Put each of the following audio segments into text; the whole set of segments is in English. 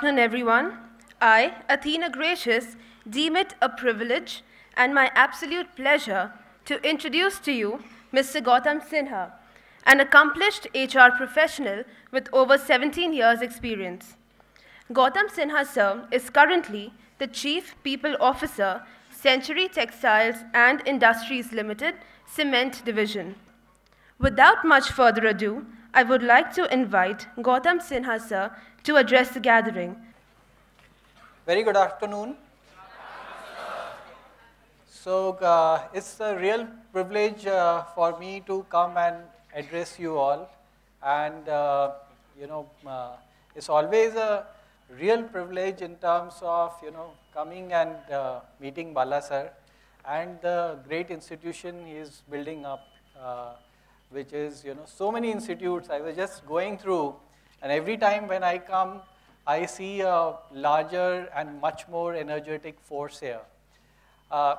Afternoon, everyone. I, Athena Gracious, deem it a privilege and my absolute pleasure to introduce to you Mr. Gautam Sinha, an accomplished HR professional with over 17 years' experience. Gautam Sinha, sir, is currently the Chief People Officer, Century Textiles and Industries Limited, Cement Division. Without much further ado, I would like to invite Gautam Sinha, sir, to address the gathering. Very good afternoon. So uh, it's a real privilege uh, for me to come and address you all. And, uh, you know, uh, it's always a real privilege in terms of, you know, coming and uh, meeting Bala sir and the great institution he is building up, uh, which is, you know, so many institutes. I was just going through, and every time when I come, I see a larger and much more energetic force here. Uh,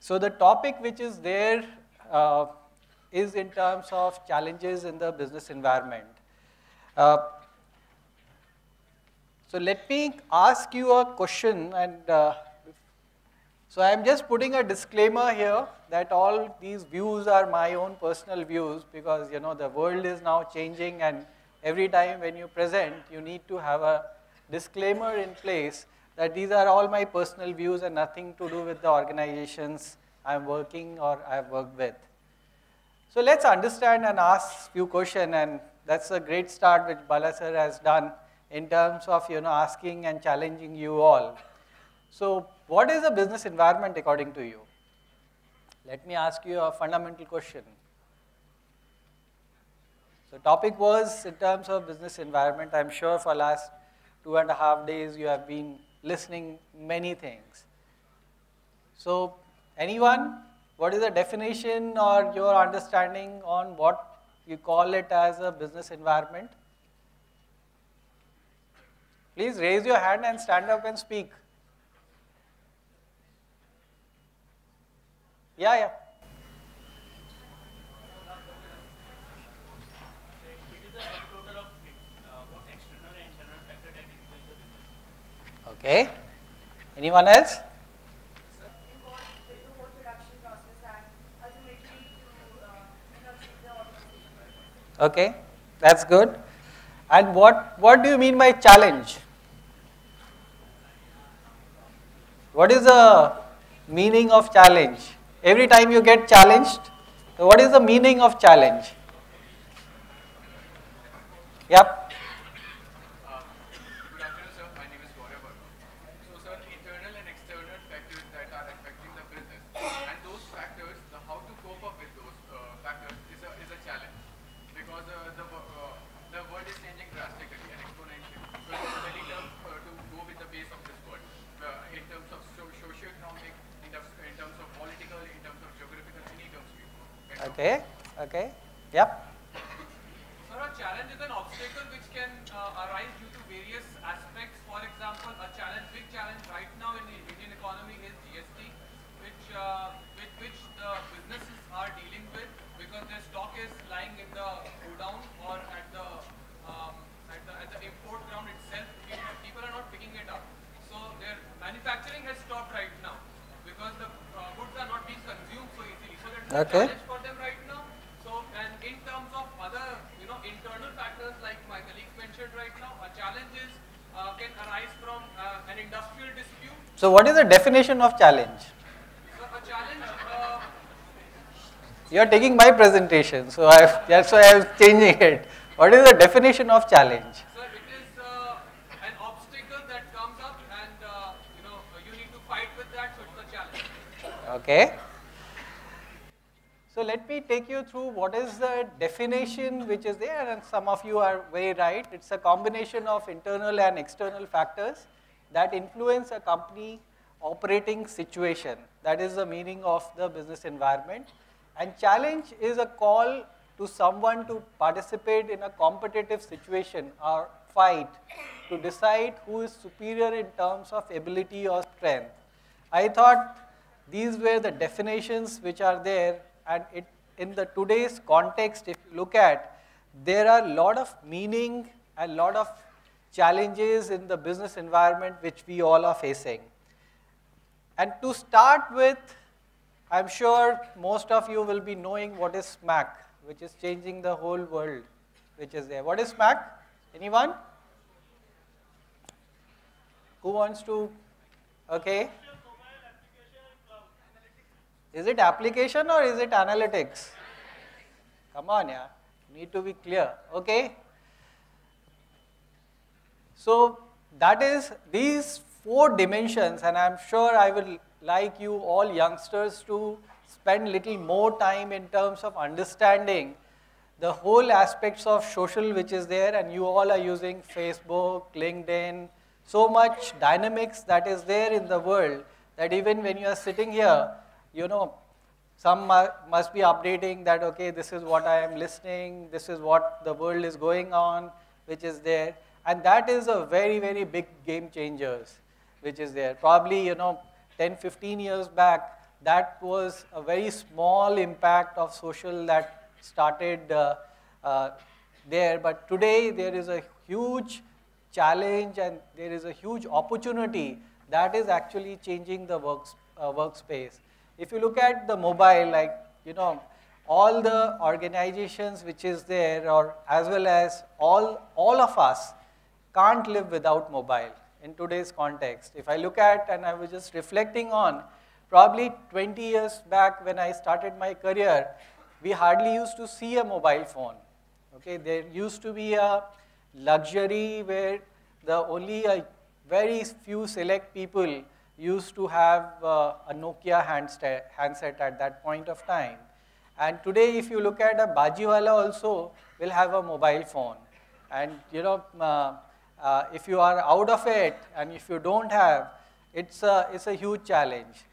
so the topic which is there uh, is in terms of challenges in the business environment. Uh, so let me ask you a question and uh, so I'm just putting a disclaimer here that all these views are my own personal views because you know the world is now changing and every time when you present you need to have a disclaimer in place that these are all my personal views and nothing to do with the organizations I'm working or I've worked with. So let's understand and ask few questions and that's a great start which Bala sir has done in terms of you know asking and challenging you all. So what is the business environment according to you? Let me ask you a fundamental question. So topic was in terms of business environment. I'm sure for last two and a half days you have been listening many things. So anyone what is the definition or your understanding on what you call it as a business environment? Please raise your hand and stand up and speak. Yeah, yeah. Okay. Anyone else? Okay, that's good. And what, what do you mean by challenge? What is the meaning of challenge? Every time you get challenged, what is the meaning of challenge? Yep. Good afternoon, sir. My name is Gaurav Verma. So, sir, internal and external factors that are affecting the business, and those factors, the how to cope up with those uh, factors is a, is a challenge because uh, the wo- uh, the world is changing drastically and exponentially. So, it's very tough uh, to go with the pace of this world uh, in terms of so- socio-economic, in terms, in terms of political, in terms of geographical, any terms. we can talk. Okay, okay. Yep. Sir, a challenge is an obstacle which can uh, arise due to various aspects. For example, a challenge, big challenge right now in the Indian economy is GST, which uh, with which the businesses are dealing because their stock is lying in the godown or at the um, at the, at the import ground itself. People- are not picking it up, so their manufacturing has stopped right now because the uh, goods are not being consumed so easily. So that's a Okay. challenge for them right now. So, and in terms of other, you know, internal factors like my colleagues mentioned right now, a challenge is uh, can arise from uh, an industrial dispute. So what is the definition of challenge? So, a challenge. Uh, You are taking my presentation, so I, that's why I'm changing it. What is the definition of challenge? sir, it is uh, an obstacle that comes up, and uh, you know, you need to fight with that. So, it's a challenge. Okay. So let me take you through what is the definition which is there and some of you are very right. It's a combination of internal and external factors that influence a company operating situation. That is the meaning of the business environment. And challenge is a call to someone to participate in a competitive situation or fight to decide who is superior in terms of ability or strength. I thought these were the definitions which are there and it, in the today's context if you look at there are a lot of meaning and lot of challenges in the business environment which we all are facing. And to start with, I'm sure most of you will be knowing what is SMAC, which is changing the whole world, which is there. What is SMAC? Anyone? Who wants to? Okay. Is it application or is it analytics? Come on, yeah. Need to be clear. Okay. So that is these four dimensions, and I'm sure I will like you all youngsters to spend little more time in terms of understanding the whole aspects of social which is there, and you all are using Facebook, LinkedIn, so much dynamics that is there in the world that even when you are sitting here, you know, some must be updating that, okay, this is what I am listening, this is what the world is going on, which is there. And that is a very, very big game changers, which is there. Probably, you know, 10, 15 years back, that was a very small impact of social that started uh, uh, there. But today, there is a huge challenge and there is a huge opportunity that is actually changing the works, uh, workspace. If you look at the mobile, like, you know, all the organizations which is there or as well as all, all of us can't live without mobile in today's context. If I look at, and I was just reflecting on, probably 20 years back when I started my career, we hardly used to see a mobile phone. Okay, there used to be a luxury where the only a very few select people used to have uh, a Nokia handset, handset at that point of time. And today, if you look at a Bajiwala also will have a mobile phone. And you know, uh, uh, if you are out of it and if you don't have, it's a, it's a huge challenge.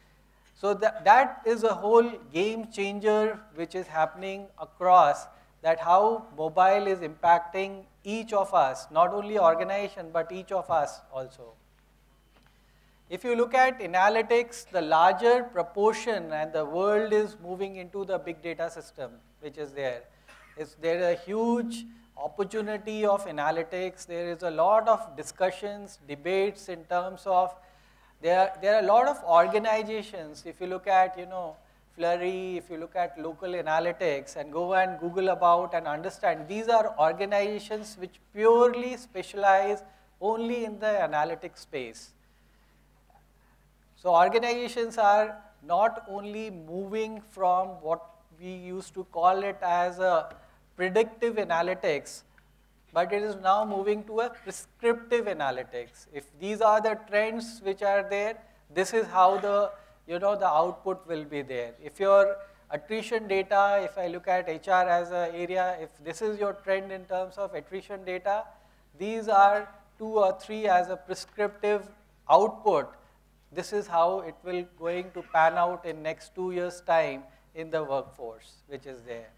So that, that is a whole game changer which is happening across that how mobile is impacting each of us, not only organization, but each of us also. If you look at analytics, the larger proportion and the world is moving into the big data system, which is there. Is there a huge opportunity of analytics. There is a lot of discussions, debates in terms of, there, there are a lot of organizations, if you look at, you know, Flurry, if you look at Localytics and go and Google about and understand, these are organizations which purely specialize only in the analytics space. So organizations are not only moving from what we used to call it as a predictive analytics, but it is now moving to a prescriptive analytics. If these are the trends which are there, this is how the, you know, the output will be there. If your attrition data, if I look at HR as an area, if this is your trend in terms of attrition data, these are two or three as a prescriptive output. This is how it will going to pan out in next two years time in the workforce, which is there.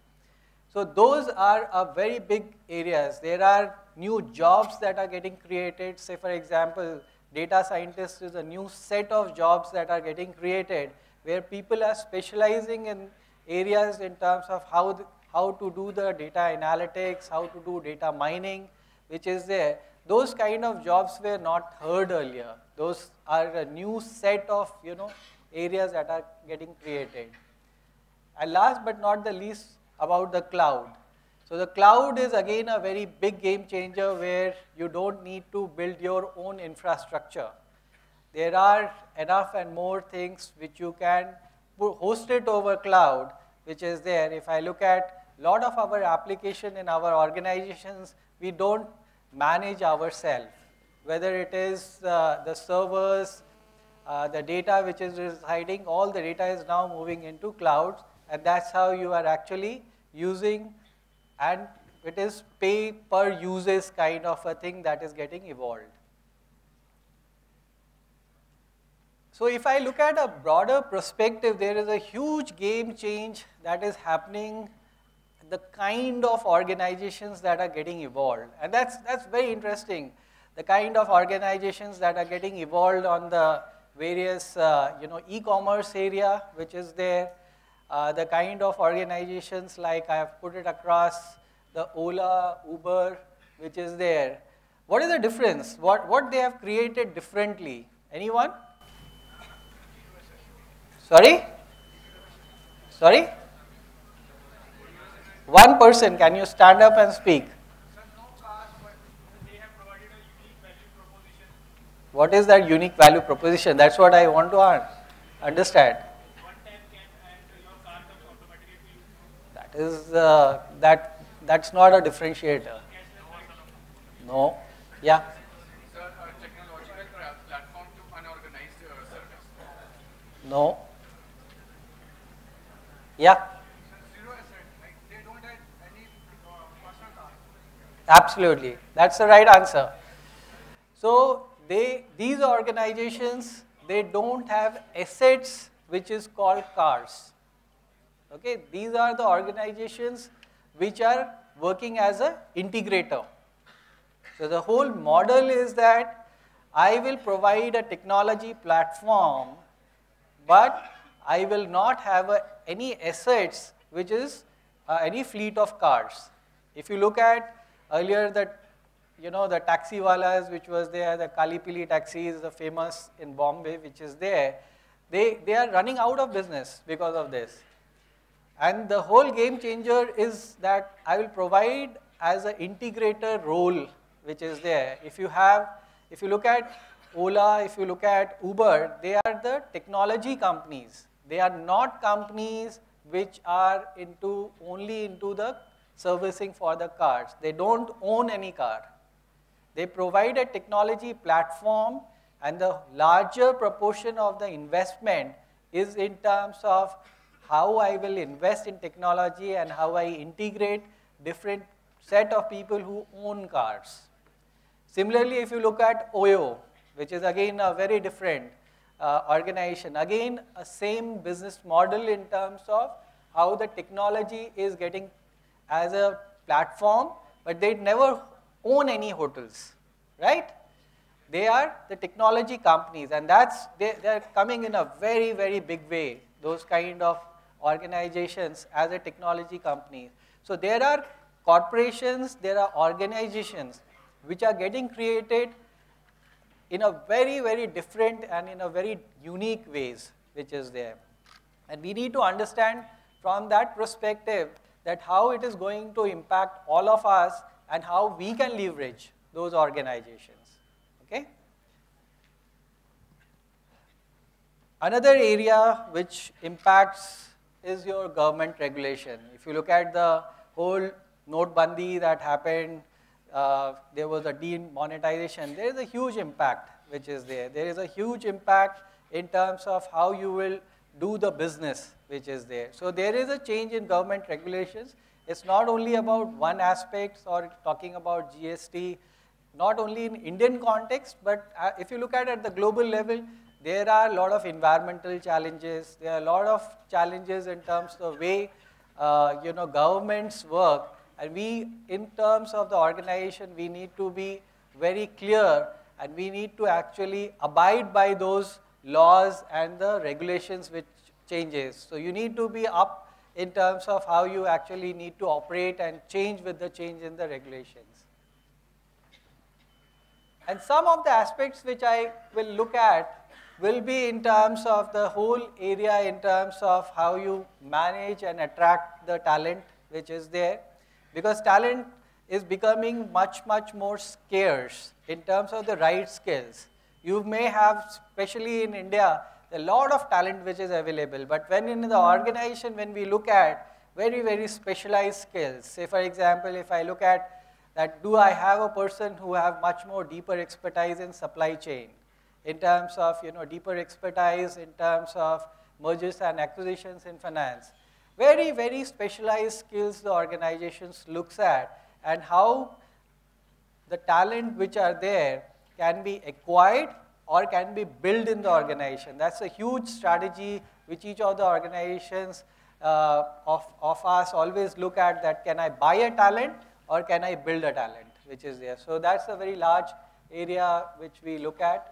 So those are a very big areas. There are new jobs that are getting created. Say for example, data scientist is a new set of jobs that are getting created where people are specializing in areas in terms of how, the, how to do the data analytics, how to do data mining, which is there. Those kind of jobs were not heard earlier. Those are a new set of you know areas that are getting created. And last but not the least, about the cloud. So the cloud is again a very big game changer where you don't need to build your own infrastructure. There are enough and more things which you can host it over cloud, which is there. If I look at a lot of our application in our organizations, we don't manage ourselves. Whether it is uh, the servers, uh, the data which is residing, all the data is now moving into clouds, and that's how you are actually using and it is pay per uses kind of a thing that is getting evolved. So if I look at a broader perspective, there is a huge game change that is happening, the kind of organizations that are getting evolved. And that's, that's very interesting, the kind of organizations that are getting evolved on the various, uh, you know, e-commerce area, which is there, uh, the kind of organizations like I have put it across the Ola, Uber, which is there. What is the difference? What, what they have created differently? Anyone? Sorry? Sorry? One person, can you stand up and speak? What is that unique value proposition? That's what I want to understand. Is uh, that that's not a differentiator. No. Yeah. No. Yeah. Absolutely. That's the right answer. So they these organizations they don't have assets which is called cars. Okay, these are the organizations which are working as a integrator. So the whole model is that I will provide a technology platform, but I will not have a, any assets which is uh, any fleet of cars. If you look at earlier that you know the taxi walas which was there, the Kalipili taxis, the famous in Bombay which is there, they, they are running out of business because of this. And the whole game changer is that I will provide as an integrator role which is there. If you have, if you look at Ola, if you look at Uber, they are the technology companies. They are not companies which are into only into the servicing for the cars. They don't own any car. They provide a technology platform and the larger proportion of the investment is in terms of how I will invest in technology and how I integrate different set of people who own cars. Similarly, if you look at OYO, which is again a very different uh, organization, again a same business model in terms of how the technology is getting as a platform, but they never own any hotels, right? They are the technology companies, and that's they, they are coming in a very very big way. Those kind of organizations as a technology company. So there are corporations, there are organizations which are getting created in a very, very different and in a very unique ways, which is there. And we need to understand from that perspective that how it is going to impact all of us and how we can leverage those organizations. Okay? Another area which impacts is your government regulation. If you look at the whole note bandi that happened, uh, there was a demonetization, there is a huge impact which is there. There is a huge impact in terms of how you will do the business which is there. So there is a change in government regulations. It's not only about one aspect or talking about GST, not only in Indian context, but uh, if you look at it at the global level, there are a lot of environmental challenges. There are a lot of challenges in terms of the way uh, you know governments work, and we, in terms of the organization, we need to be very clear, and we need to actually abide by those laws and the regulations which changes. So you need to be up in terms of how you actually need to operate and change with the change in the regulations. And some of the aspects which I will look at will be in terms of the whole area in terms of how you manage and attract the talent which is there. Because talent is becoming much, much more scarce in terms of the right skills. You may have, especially in India, a lot of talent which is available. But when in the organization, when we look at very, very specialized skills, say for example, if I look at that do I have a person who have much more deeper expertise in supply chain, in terms of you know deeper expertise in terms of mergers and acquisitions in finance. Very, very specialized skills the organizations looks at and how the talent which are there can be acquired or can be built in the organization. That's a huge strategy which each of the organizations uh, of, of us always look at that can I buy a talent or can I build a talent which is there. So that's a very large area which we look at.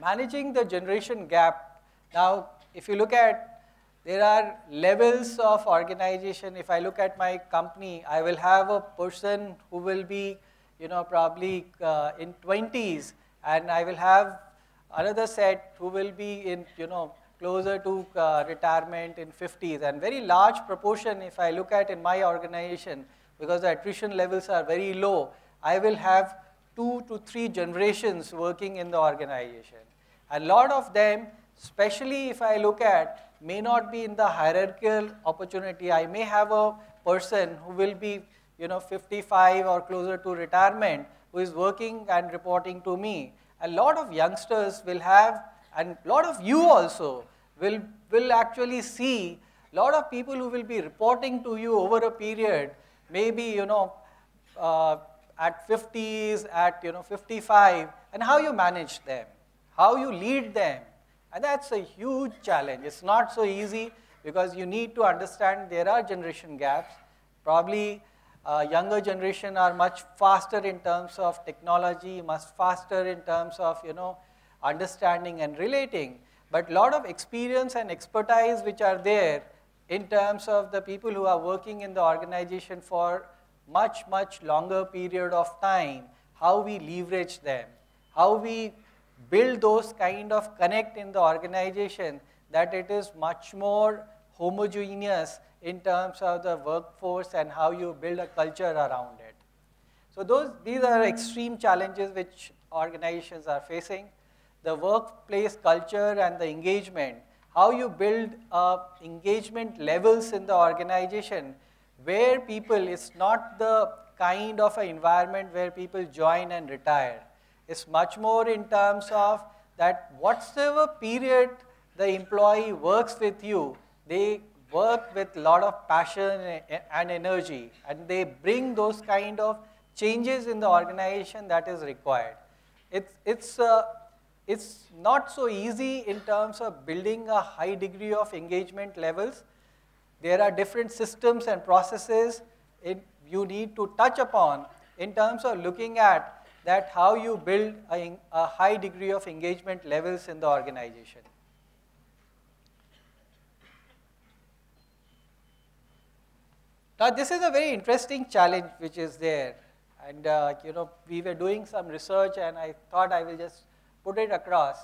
Managing the generation gap. Now, if you look at, there are levels of organization. If I look at my company, I will have a person who will be you know, probably uh, in 20s, and I will have another set who will be in, you know, closer to uh, retirement in 50s, and very large proportion, if I look at in my organization, because the attrition levels are very low, I will have two to three generations working in the organization. A lot of them, especially if I look at, may not be in the hierarchical opportunity. I may have a person who will be, you know, 55 or closer to retirement, who is working and reporting to me. A lot of youngsters will have, and a lot of you also will, will actually see a lot of people who will be reporting to you over a period, maybe, you know, uh, at 50s, at, you know, 55, and how you manage them, how you lead them. And that's a huge challenge. It's not so easy because you need to understand there are generation gaps. Probably uh, younger generation are much faster in terms of technology, much faster in terms of, you know, understanding and relating. But lot of experience and expertise which are there in terms of the people who are working in the organization for much, much longer period of time, how we leverage them, how we build those kind of connect in the organization that it is much more homogeneous in terms of the workforce and how you build a culture around it. So those, these are extreme challenges which organizations are facing. The workplace culture and the engagement, how you build uh, engagement levels in the organization where people, it's not the kind of an environment where people join and retire. It's much more in terms of that whatever period the employee works with you, they work with a lot of passion and energy and they bring those kind of changes in the organization that is required. It's, it's, uh, it's not so easy in terms of building a high degree of engagement levels. There are different systems and processes it, you need to touch upon in terms of looking at that how you build a, a high degree of engagement levels in the organization. Now this is a very interesting challenge which is there and uh, you know we were doing some research and I thought I will just put it across.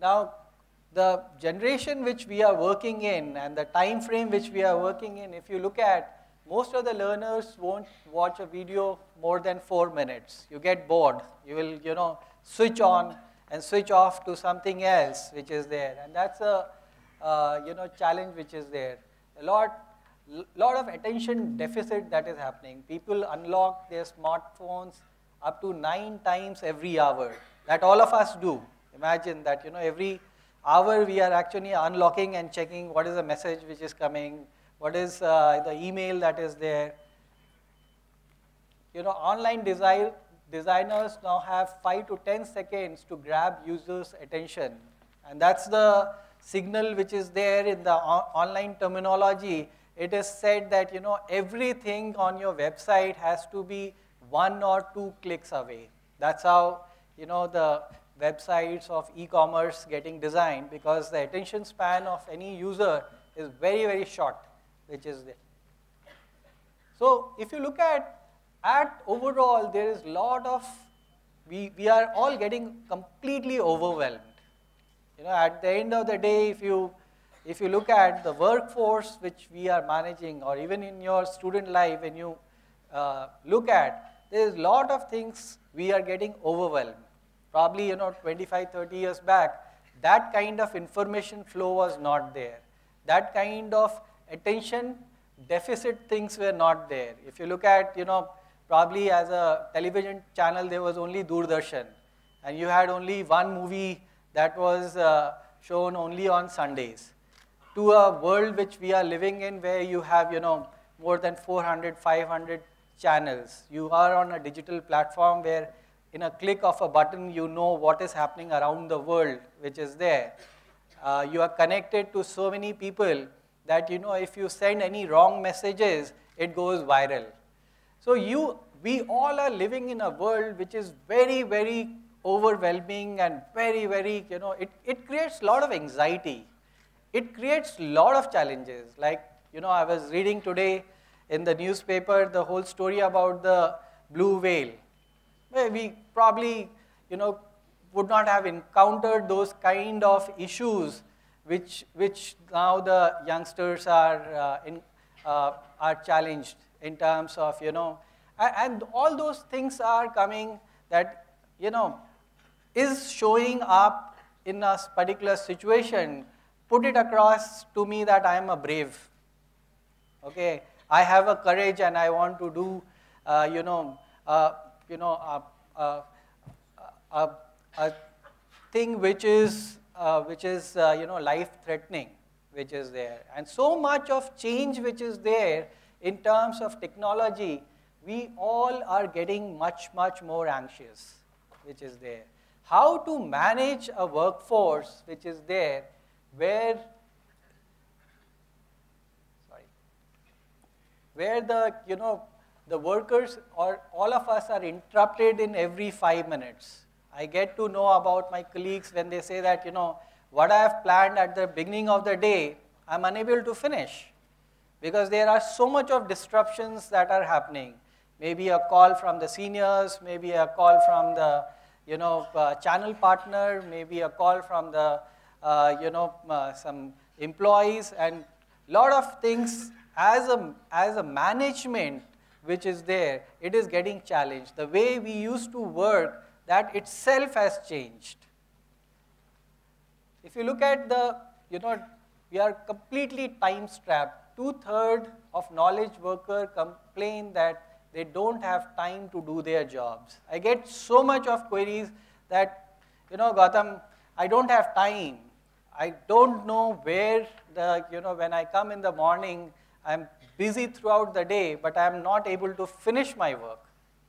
Now the generation which we are working in and the time frame which we are working in, if you look at most of the learners won't watch a video more than four minutes. You get bored. You will, you know, switch on and switch off to something else which is there. And that's a, uh, you know, challenge which is there. A lot lot of attention deficit that is happening. People unlock their smartphones up to nine times every hour. That all of us do. Imagine that, you know, every hour we are actually unlocking and checking what is the message which is coming, what is uh, the email that is there. You know, online design, designers now have five to 10 seconds to grab users' attention. And that's the signal which is there in the online terminology it is said that you know everything on your website has to be one or two clicks away. That's how you know the websites of e-commerce getting designed because the attention span of any user is very very short, which is there. So if you look at at overall, there is a lot of we we are all getting completely overwhelmed. You know, at the end of the day, if you if you look at the workforce which we are managing, or even in your student life, when you uh, look at, there is lot of things we are getting overwhelmed. Probably, you know, 25, 30 years back, that kind of information flow was not there. That kind of attention deficit things were not there. If you look at, you know, probably as a television channel, there was only Doordarshan. And you had only one movie that was uh, shown only on Sundays to a world which we are living in where you have, you know, more than 400, 500 channels. You are on a digital platform where in a click of a button you know what is happening around the world which is there. Uh, you are connected to so many people that you know if you send any wrong messages, it goes viral. So you, we all are living in a world which is very, very overwhelming and very, very, you know, it, it creates a lot of anxiety it creates a lot of challenges. Like, you know, I was reading today in the newspaper the whole story about the blue whale. Eh, we probably, you know, would not have encountered those kind of issues which, which now the youngsters are, uh, in, uh, are challenged in terms of, you know, and, and all those things are coming that, you know, is showing up in a particular situation, put it across to me that I am a brave. Okay, I have a courage and I want to do, uh, you know, uh, you know, a, a, a, a thing which is, uh, which is, uh, you know, life-threatening, which is there, and so much of change which is there in terms of technology, we all are getting much, much more anxious, which is there. How to manage a workforce which is there where sorry where the you know the workers or all of us are interrupted in every 5 minutes i get to know about my colleagues when they say that you know what i have planned at the beginning of the day i'm unable to finish because there are so much of disruptions that are happening maybe a call from the seniors maybe a call from the you know, uh, channel partner, maybe a call from the, uh, you know, uh, some employees, and lot of things as a, as a management which is there, it is getting challenged. The way we used to work, that itself has changed. If you look at the, you know, we are completely time strapped. Two-thirds of knowledge worker complain that they don't have time to do their jobs. I get so much of queries that, you know, Gautam, I don't have time. I don't know where the, you know, when I come in the morning, I'm busy throughout the day, but I'm not able to finish my work,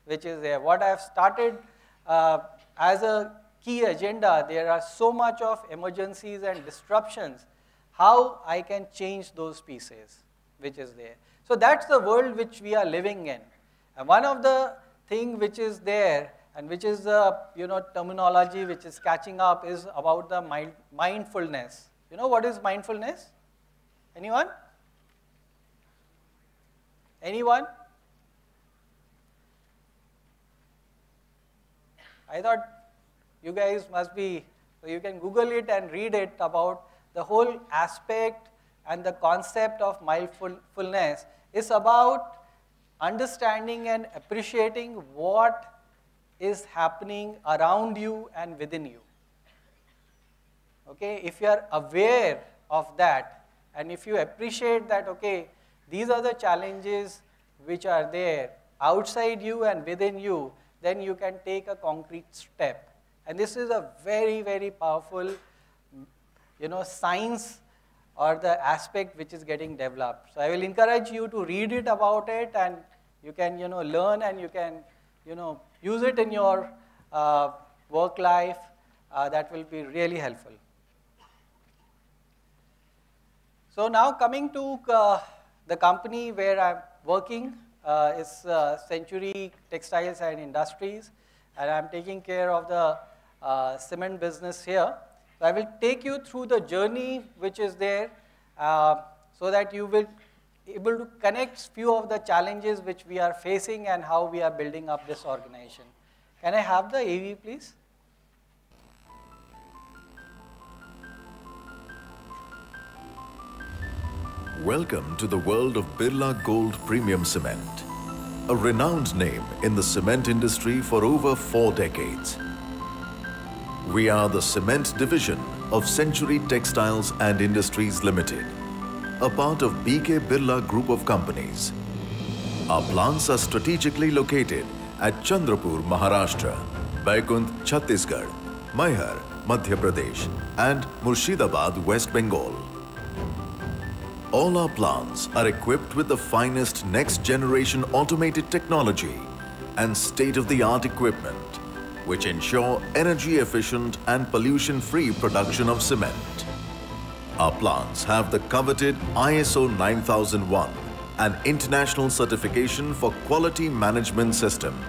which is there. What I've started uh, as a key agenda, there are so much of emergencies and disruptions, how I can change those pieces, which is there. So that's the world which we are living in. And one of the thing which is there and which is the you know terminology which is catching up is about the mind, mindfulness. You know what is mindfulness? Anyone? Anyone? I thought you guys must be, you can Google it and read it about the whole aspect and the concept of mindfulness is about understanding and appreciating what is happening around you and within you. Okay, if you are aware of that and if you appreciate that, okay, these are the challenges which are there outside you and within you, then you can take a concrete step. And this is a very, very powerful, you know, science or the aspect which is getting developed. So I will encourage you to read it about it and you can you know learn and you can you know use it in your uh, work life. Uh, that will be really helpful. So now coming to uh, the company where I'm working uh, is uh, Century Textiles and Industries and I'm taking care of the uh, cement business here. So I will take you through the journey which is there so that you will able to connect few of the challenges which we are facing and how we are building up this organization. Can I have the AV please? Welcome to the world of Birla Gold Premium Cement, a renowned name in the cement industry for over four decades. We are the cement division of Century Textiles and Industries Limited a part of BK Birla Group of Companies. Our plants are strategically located at Chandrapur, Maharashtra, Baikunth, Chhattisgarh, Maihar, Madhya Pradesh, and Murshidabad, West Bengal. All our plants are equipped with the finest next-generation automated technology and state-of-the-art equipment, which ensure energy-efficient and pollution-free production of cement. Our plants have the coveted ISO 9001, an international certification for quality management system,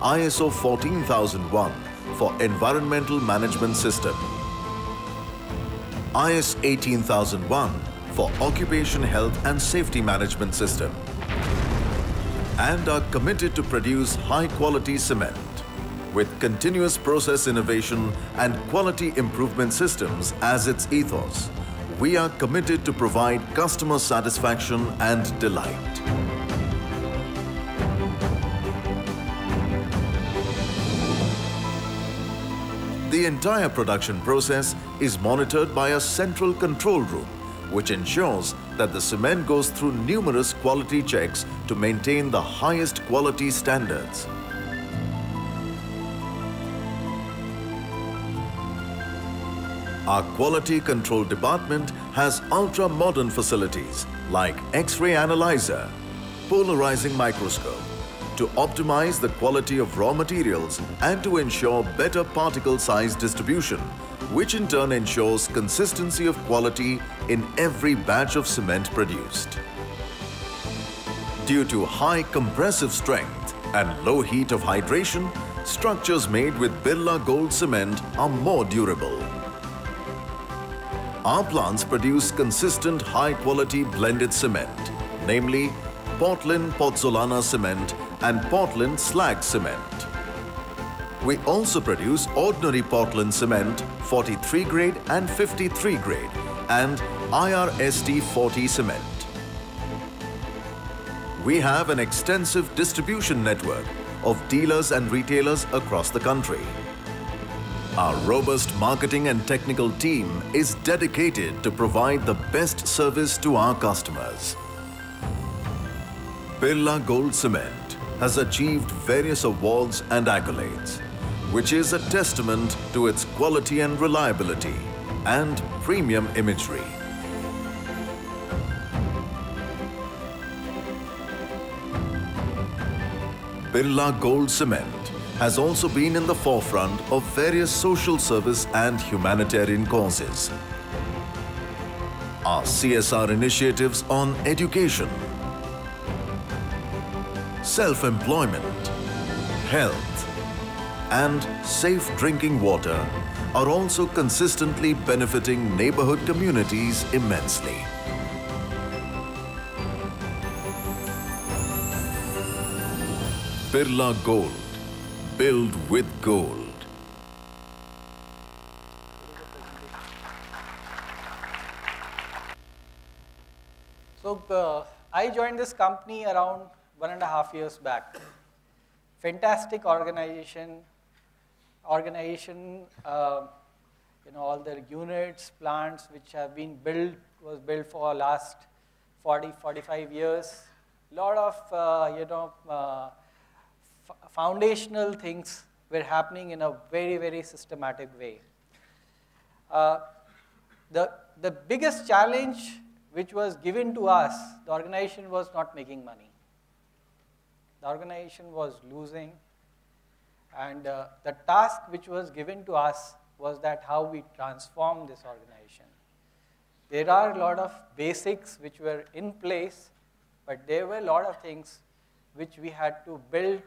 ISO 14001 for environmental management system, IS 18001 for occupation health and safety management system, and are committed to produce high quality cement with continuous process innovation and quality improvement systems as its ethos, we are committed to provide customer satisfaction and delight. The entire production process is monitored by a central control room, which ensures that the cement goes through numerous quality checks to maintain the highest quality standards. Our quality control department has ultra-modern facilities like X-ray analyzer, polarizing microscope, to optimize the quality of raw materials and to ensure better particle size distribution, which in turn ensures consistency of quality in every batch of cement produced. Due to high compressive strength and low heat of hydration, structures made with Birla Gold cement are more durable. Our plants produce consistent high-quality blended cement, namely Portland Pozzolana cement and Portland slag cement. We also produce ordinary Portland cement 43 grade and 53 grade and IRST 40 cement. We have an extensive distribution network of dealers and retailers across the country. Our robust marketing and technical team is dedicated to provide the best service to our customers. Birla Gold Cement has achieved various awards and accolades, which is a testament to its quality and reliability and premium imagery. Birla Gold Cement has also been in the forefront of various social service and humanitarian causes. Our CSR initiatives on education, self-employment, health and safe drinking water are also consistently benefiting neighborhood communities immensely. Birla Gold. Build with gold. So uh, I joined this company around one and a half years back. Fantastic organization, organization, uh, you know, all the units, plants which have been built, was built for last 40, 45 years. Lot of, uh, you know, uh, foundational things were happening in a very, very systematic way. Uh, the, the biggest challenge which was given to us, the organization was not making money. The organization was losing, and uh, the task which was given to us was that how we transform this organization. There are a lot of basics which were in place, but there were a lot of things which we had to build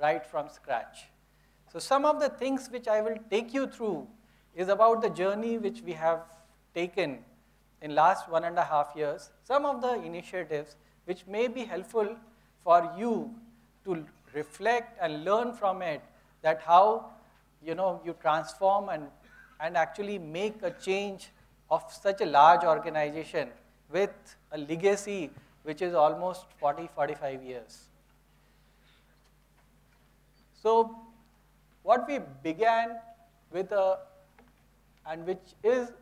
right from scratch. So some of the things which I will take you through is about the journey which we have taken in last one and a half years, some of the initiatives which may be helpful for you to reflect and learn from it that how you know you transform and, and actually make a change of such a large organization with a legacy which is almost 40, 45 years. So what we began with a, and which is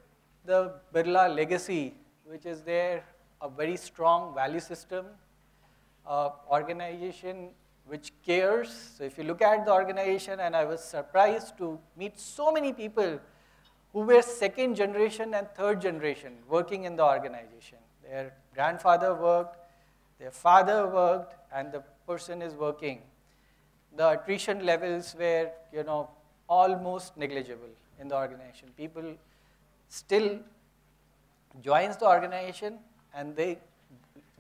the Birla legacy, which is there a very strong value system, uh, organization which cares. So if you look at the organization, and I was surprised to meet so many people who were second generation and third generation working in the organization. Their grandfather worked, their father worked, and the person is working the attrition levels were, you know, almost negligible in the organization. People still joins the organization and they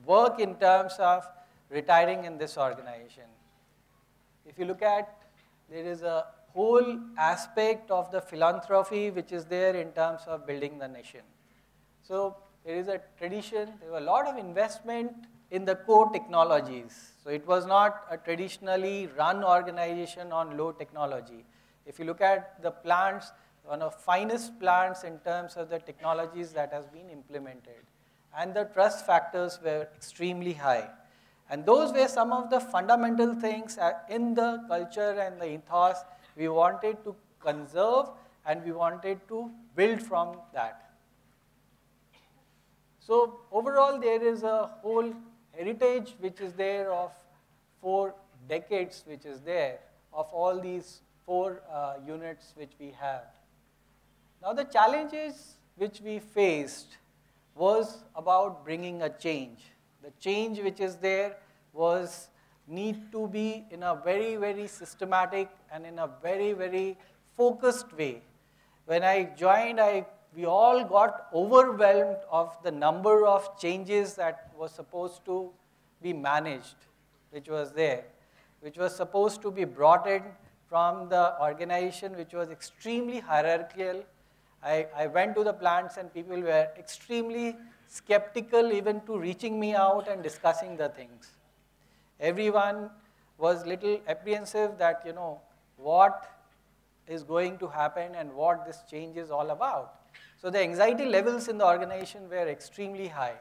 work in terms of retiring in this organization. If you look at, there is a whole aspect of the philanthropy which is there in terms of building the nation. So there is a tradition, there was a lot of investment in the core technologies. So it was not a traditionally run organization on low technology. If you look at the plants, one of finest plants in terms of the technologies that has been implemented. And the trust factors were extremely high. And those were some of the fundamental things in the culture and the ethos we wanted to conserve and we wanted to build from that. So overall, there is a whole heritage which is there of four decades which is there of all these four uh, units which we have. Now the challenges which we faced was about bringing a change. The change which is there was need to be in a very, very systematic and in a very, very focused way. When I joined, I, we all got overwhelmed of the number of changes that was supposed to be managed, which was there, which was supposed to be brought in from the organization, which was extremely hierarchical. I, I went to the plants and people were extremely skeptical even to reaching me out and discussing the things. Everyone was little apprehensive that, you know, what is going to happen and what this change is all about. So the anxiety levels in the organization were extremely high.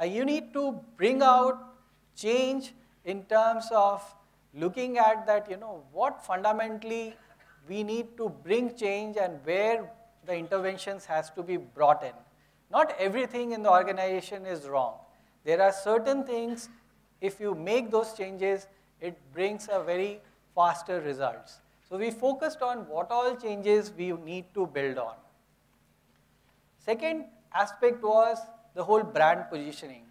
Uh, you need to bring out change in terms of looking at that, you know, what fundamentally we need to bring change and where the interventions has to be brought in. Not everything in the organization is wrong. There are certain things, if you make those changes, it brings a very faster results. So we focused on what all changes we need to build on. Second aspect was the whole brand positioning.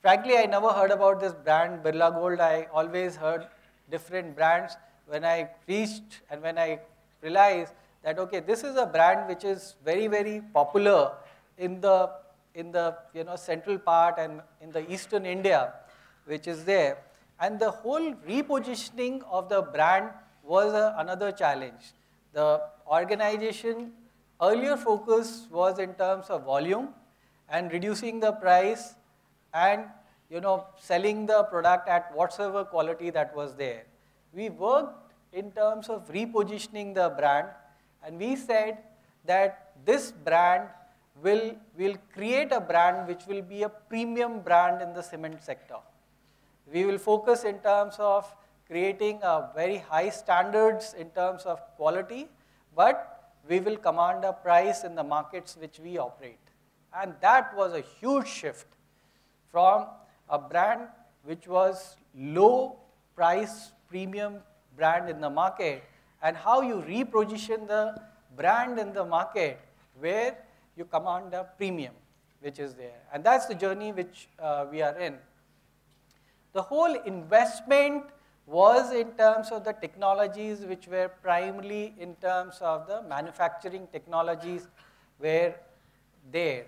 Frankly, I never heard about this brand Birla Gold. I always heard different brands. When I reached and when I realized that, okay, this is a brand which is very, very popular in the, in the you know, central part and in the eastern India, which is there. And the whole repositioning of the brand was a, another challenge. The organization earlier focus was in terms of volume and reducing the price and you know, selling the product at whatsoever quality that was there. We worked in terms of repositioning the brand and we said that this brand will, will create a brand which will be a premium brand in the cement sector. We will focus in terms of creating a very high standards in terms of quality, but we will command a price in the markets which we operate. And that was a huge shift from a brand which was low price premium brand in the market and how you reposition the brand in the market where you command a premium which is there. And that's the journey which uh, we are in. The whole investment was in terms of the technologies which were primarily in terms of the manufacturing technologies were there.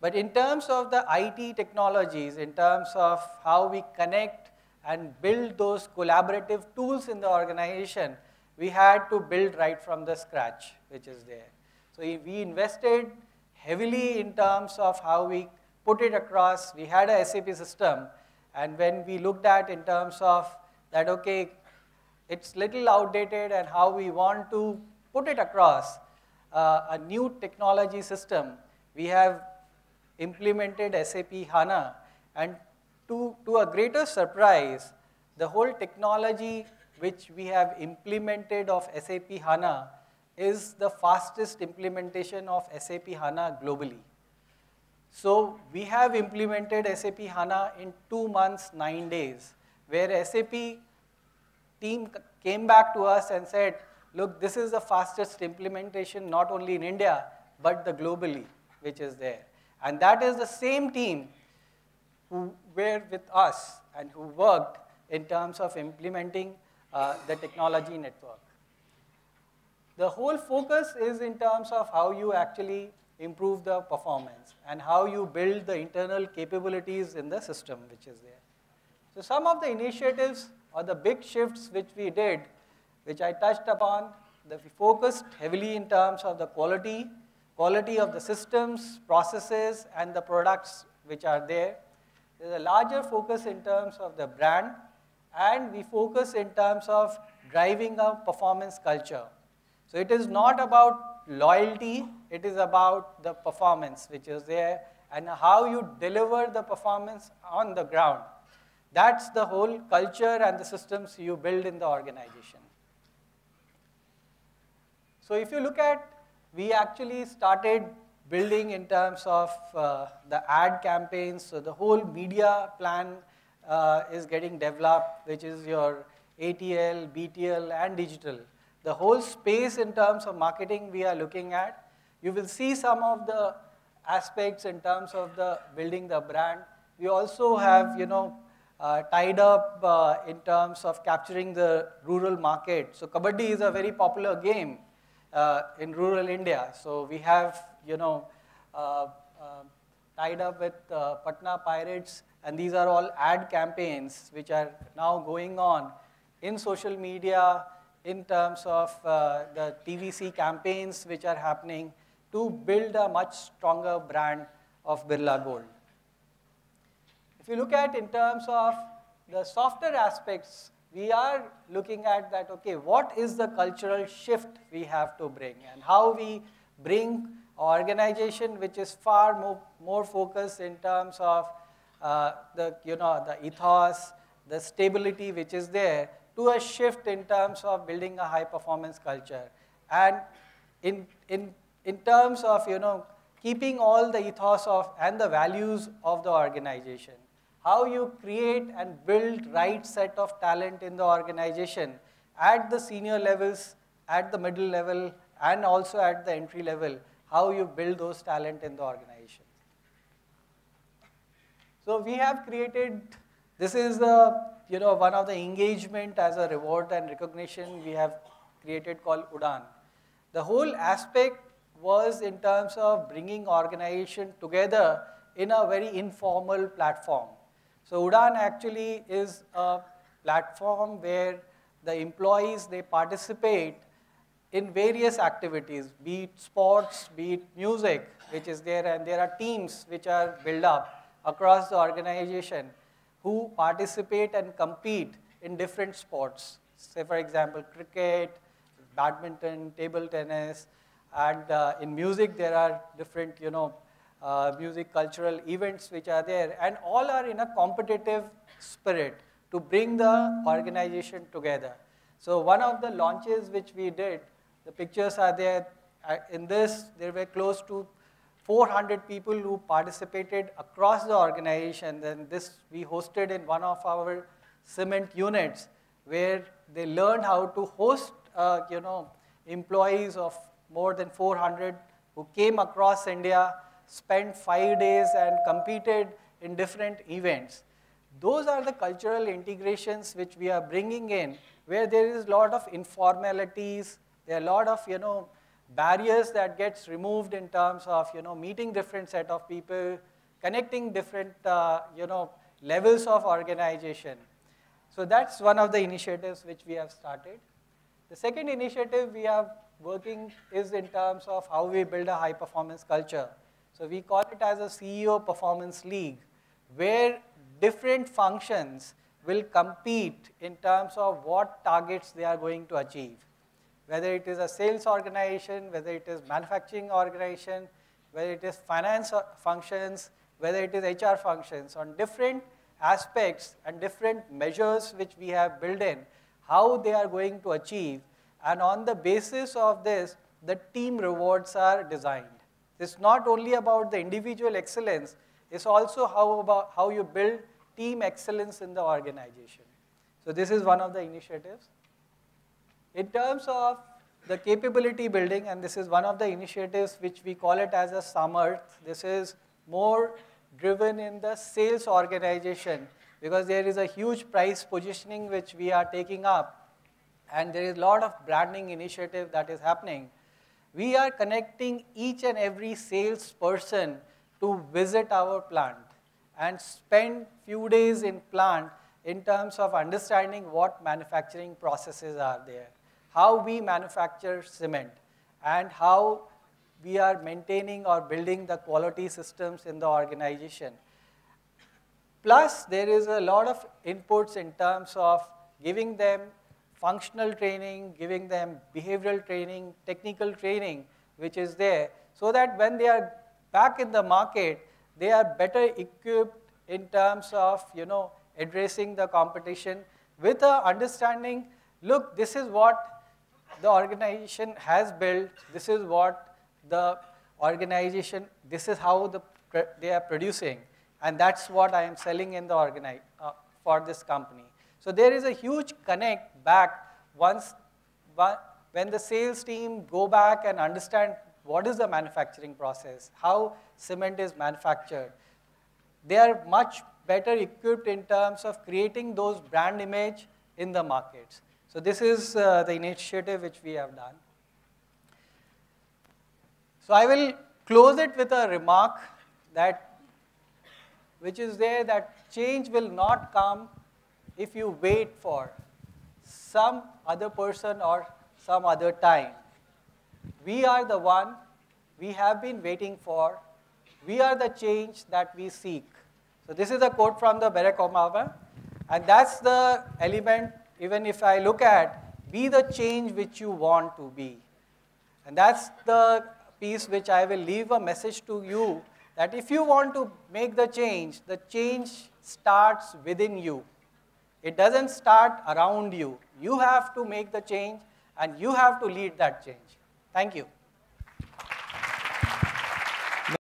But in terms of the IT technologies, in terms of how we connect and build those collaborative tools in the organization, we had to build right from the scratch, which is there. So we invested heavily in terms of how we put it across. We had a SAP system, and when we looked at in terms of that, okay, it's little outdated and how we want to put it across uh, a new technology system, we have implemented SAP HANA and to, to a greater surprise, the whole technology which we have implemented of SAP HANA is the fastest implementation of SAP HANA globally. So we have implemented SAP HANA in two months, nine days, where SAP team came back to us and said, look, this is the fastest implementation not only in India, but the globally, which is there. And that is the same team who were with us and who worked in terms of implementing uh, the technology network. The whole focus is in terms of how you actually improve the performance and how you build the internal capabilities in the system which is there. So some of the initiatives or the big shifts which we did, which I touched upon, that we focused heavily in terms of the quality, quality of the systems, processes, and the products which are there. There's a larger focus in terms of the brand, and we focus in terms of driving a performance culture. So it is not about loyalty, it is about the performance which is there and how you deliver the performance on the ground. That's the whole culture and the systems you build in the organization. So if you look at, we actually started building in terms of uh, the ad campaigns. So the whole media plan uh, is getting developed, which is your ATL, BTL, and digital. The whole space in terms of marketing we are looking at. You will see some of the aspects in terms of the building the brand. We also have, you know, uh, tied up uh, in terms of capturing the rural market. So Kabaddi is a very popular game uh, in rural India. So we have, you know, uh, uh, tied up with uh, Patna Pirates, and these are all ad campaigns which are now going on in social media in terms of the TVC campaigns which are happening to build a much stronger brand of Birla Gold. If you look at in terms of the softer aspects, we are looking at that, okay, what is the cultural shift we have to bring and how we bring organization which is far more, more focused in terms of uh, the, you know, the ethos, the stability which is there to a shift in terms of building a high performance culture. And in, in in terms of you know keeping all the ethos of and the values of the organization how you create and build right set of talent in the organization at the senior levels at the middle level and also at the entry level how you build those talent in the organization so we have created this is the you know one of the engagement as a reward and recognition we have created called udan the whole aspect was in terms of bringing organization together in a very informal platform. So Udan actually is a platform where the employees, they participate in various activities, be it sports, be it music, which is there, and there are teams which are built up across the organization who participate and compete in different sports. Say, for example, cricket, badminton, table tennis, and uh, in music, there are different, you know, uh, music cultural events which are there, and all are in a competitive spirit to bring the organization together. So one of the launches which we did, the pictures are there. Uh, in this, there were close to 400 people who participated across the organization. Then this we hosted in one of our cement units, where they learned how to host, uh, you know, employees of more than 400 who came across India, spent five days and competed in different events. Those are the cultural integrations which we are bringing in, where there is a lot of informalities, there are a lot of, you know, barriers that gets removed in terms of, you know, meeting different set of people, connecting different, uh, you know, levels of organization. So that's one of the initiatives which we have started. The second initiative we have working is in terms of how we build a high performance culture. So we call it as a CEO performance league, where different functions will compete in terms of what targets they are going to achieve. Whether it is a sales organization, whether it is manufacturing organization, whether it is finance functions, whether it is HR functions, on different aspects and different measures which we have built in, how they are going to achieve and on the basis of this, the team rewards are designed. It's not only about the individual excellence, it's also how, about, how you build team excellence in the organization. So this is one of the initiatives. In terms of the capability building, and this is one of the initiatives which we call it as a Samarth. This is more driven in the sales organization because there is a huge price positioning which we are taking up and there is a lot of branding initiative that is happening. We are connecting each and every salesperson to visit our plant and spend few days in plant in terms of understanding what manufacturing processes are there, how we manufacture cement, and how we are maintaining or building the quality systems in the organization. Plus, there is a lot of inputs in terms of giving them functional training, giving them behavioral training, technical training, which is there, so that when they are back in the market, they are better equipped in terms of, you know, addressing the competition with a understanding, look, this is what the organization has built, this is what the organization, this is how the, they are producing, and that's what I am selling in the organi uh, for this company. So there is a huge connect back once, when the sales team go back and understand what is the manufacturing process, how cement is manufactured. They are much better equipped in terms of creating those brand image in the markets. So this is uh, the initiative which we have done. So I will close it with a remark that, which is there that change will not come if you wait for some other person or some other time. We are the one we have been waiting for. We are the change that we seek. So this is a quote from the Barack Obama, and that's the element, even if I look at, be the change which you want to be. And that's the piece which I will leave a message to you, that if you want to make the change, the change starts within you. It doesn't start around you. You have to make the change, and you have to lead that change. Thank you.